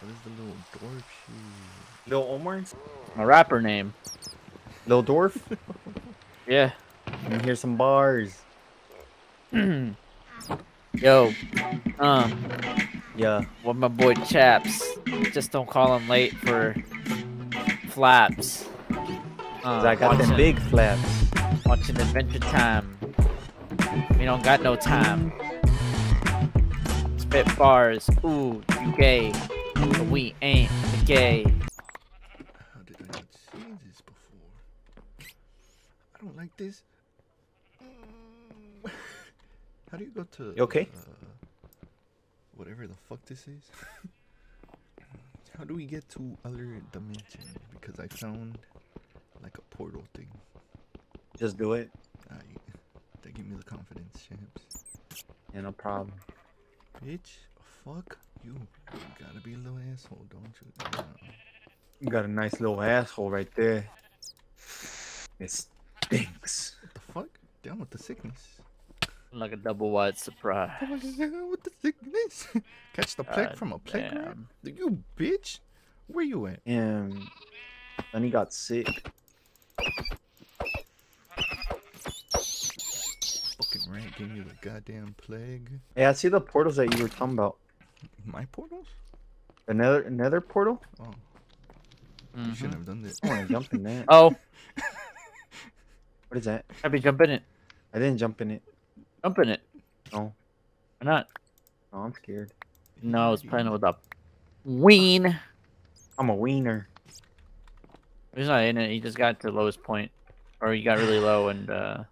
What is the little dwarf shit? Lil Omar? My rapper name. Lil Dwarf? Yeah. Let me hear some bars. Yo. Uh, Yeah. what my boy Chaps. Just don't call him late for flaps. Uh, 'Cause I got them big flaps. Watching Adventure Time. We don't got no time. Spit bars. Ooh, you gay. But we ain't gay. How did I not see this before? I don't like this. Mm. How do you go to? You okay? Uh, whatever the fuck this is. How do we get to other dimension? Because I found like a portal thing. Just do it. I, that give me the confidence, champs. Yeah, no problem. Bitch, fuck you. You gotta be a little asshole, don't you? Yeah. You got a nice little asshole right there. It stinks. What the fuck? Down with the sickness. Like a double wide surprise. What is that with the sickness? Catch the plague God from a plague rat? damn. You bitch! Where you at? And then he got sick. Fucking rat gave you the goddamn plague. Hey, I see the portals that you were talking about. My portals? The nether, nether portal? Oh, you shouldn't Mhm. have done that. I want to jump in that. Oh, What is that? I'd be jumping it. I didn't jump in it. Jumping it. No. Why not? No, I'm scared. No, I was playing with a ween. I'm a wiener. He's not in it. He just got to the lowest point, or he got really low and uh,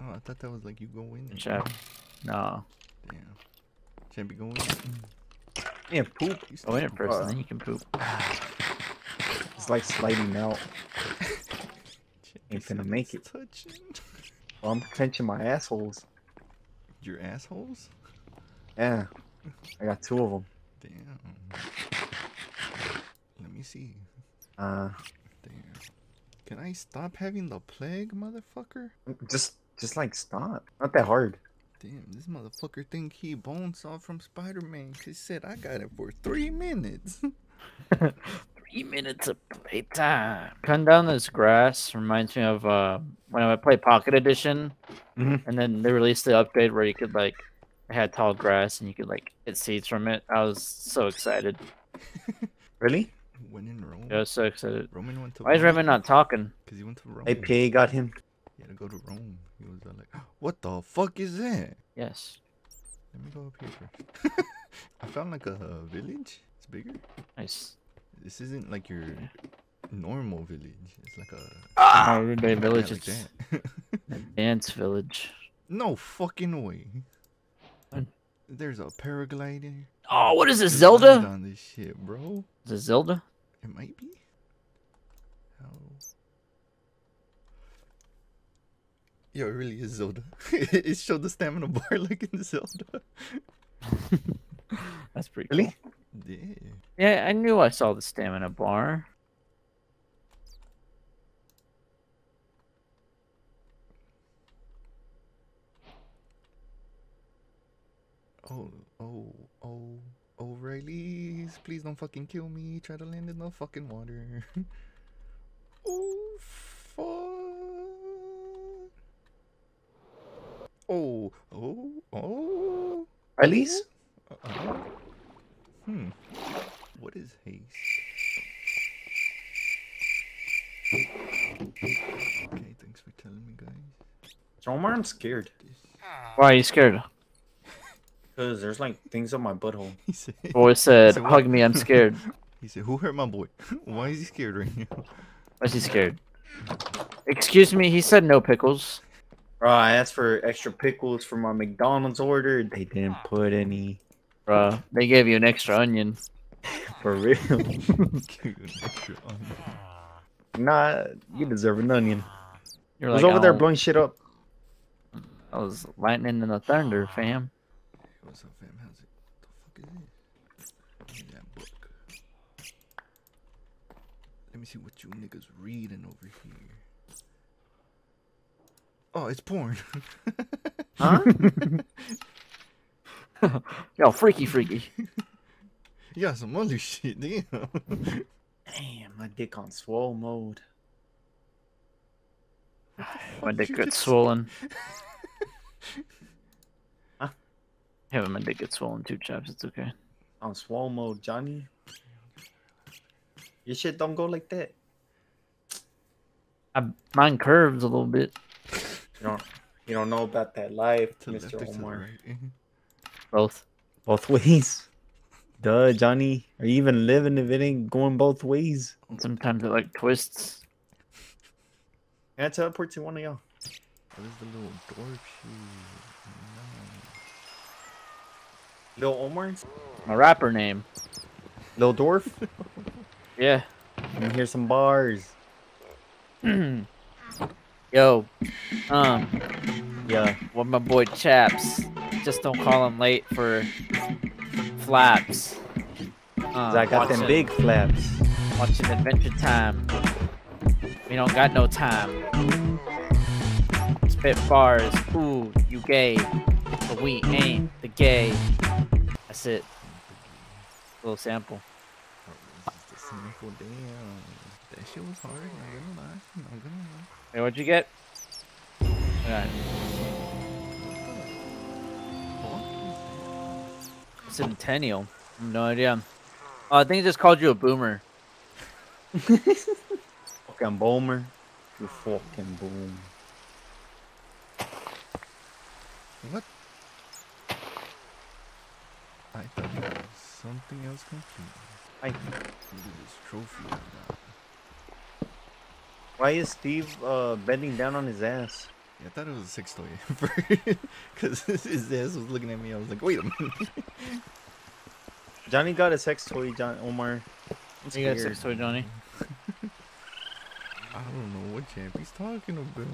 Oh, I thought that was like you go in. and chap. No, Damn. Can't be going. Yeah, poop. You go in it stupid first, and then you can poop. It's like sliding out. Champ, Ain't you said finna make it's Touching. Well, I'm clenching my assholes. Your assholes? Yeah. I got two of them. Damn. Let me see. Uh, Damn. Can I stop having the plague, motherfucker? just, just like stop. Not that hard. Damn, this motherfucker think he Bonesaw from Spider-Man. He said I got it for three minutes. Three minutes of playtime. Cutting down this grass reminds me of uh, when I played Pocket Edition, Mhm. and then they released the update where you could like it had tall grass and you could like get seeds from it. I was so excited. Really? when in Rome, I was so excited. Roman went to Why is Rome Raymond not talking? Because he went to Rome. APA got him. He had to go to Rome. He was uh, like, what the fuck is that? Yes. Let me go up here first. I found like a village. It's bigger. Nice. This isn't like your normal village. It's like a Ah! Everyday village like is that. dance village. no fucking way. What? There's a paraglider. Oh, what is this, Just land Zelda? On this shit, bro. Is it Zelda? It might be. Yo, it really is Zelda. it showed the stamina bar like in the Zelda. That's pretty Really? cool. Yeah. Yeah, I knew I saw the stamina bar. Oh, oh, oh, oh, O'Reilly's. Please don't fucking kill me. Try to land in the fucking water. oh, fuck. Oh, oh, oh. Release? Uh, uh, hmm. What is haste? Okay, thanks for telling me, guys. Omar, I'm scared. Why are you scared? Because there's like things on my butthole. He said. Boy said, So hug me, I'm scared. He said, "Who hurt my boy? Why is he scared right now?" Why is he scared? Excuse me, he said no pickles. Bro, I asked for extra pickles for my McDonald's order. They didn't put any. Bruh, they gave you an extra onion. For real. Give extra onion. nah, you deserve an onion. You're I was like, over there "Oh, blowing shit up. I was lightning and the thunder, fam. Hey, what's up, fam? How's it? The fuck is this? Give me that book. Let me see what you niggas reading over here. Oh, it's porn. Huh? Yo, freaky, freaky. You got some other shit, damn. Damn, my dick on swole mode. My dick gets swollen. Huh? Yeah, my dick gets swollen too, chaps. It's okay. On swole mode, Johnny. Your shit don't go like that. I, mine curves a little bit. You don't. You don't know about that life, To the left Mr. or to Omar. right? Mhm. Both. Both ways. Duh, Johnny. Are you even living if it ain't going both ways? Sometimes it like twists. Can I teleport to one of y'all? What is the little dwarf shoe? Lil Omar? My rapper name. Lil Dwarf? Yeah. Let me hear some bars. Yo. Um. Yeah. What my boy Chaps. Just don't call him late for flaps. 'Cause I got them big flaps. Watching Adventure Time. We don't got no time. Spit bars. Ooh, you gay. But we ain't the gay. That's it. Little sample. Oh, it's just a simple damn. That shit was hard. Not gonna lie. Not gonna lie. Hey, what'd you get? Alright. Centennial. No idea. Oh, I think it just called you a boomer. Fucking boomer. You fucking boom. What? I thought it was something else completely. I, at this trophy. Why is Steve uh, bending down on his ass? Yeah, I thought it was a sex toy. Because his ass was looking at me. I was like, wait a minute. Johnny got a sex toy, John Omar. I'm You got a sex toy, Johnny? I don't know what champ he's talking about.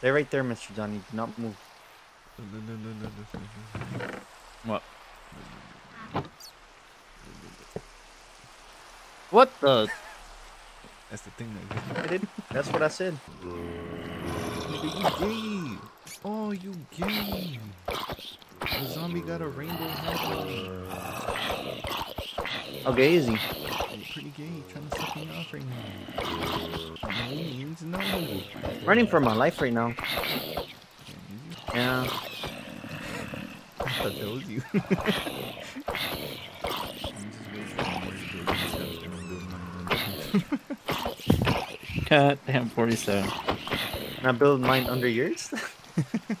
They're right there, Mr. Johnny. Do not move. What? What the? That's the thing that I did. That's what I said. Nigga, you gay. Oh, you gay. The zombie got a rainbow hat on. How gay is he? You're pretty gay. Trying to suck me off right now. No means no. Running for my life right now. Yeah, Yeah. I thought that was you. God damn, 47. Can I build mine under yours?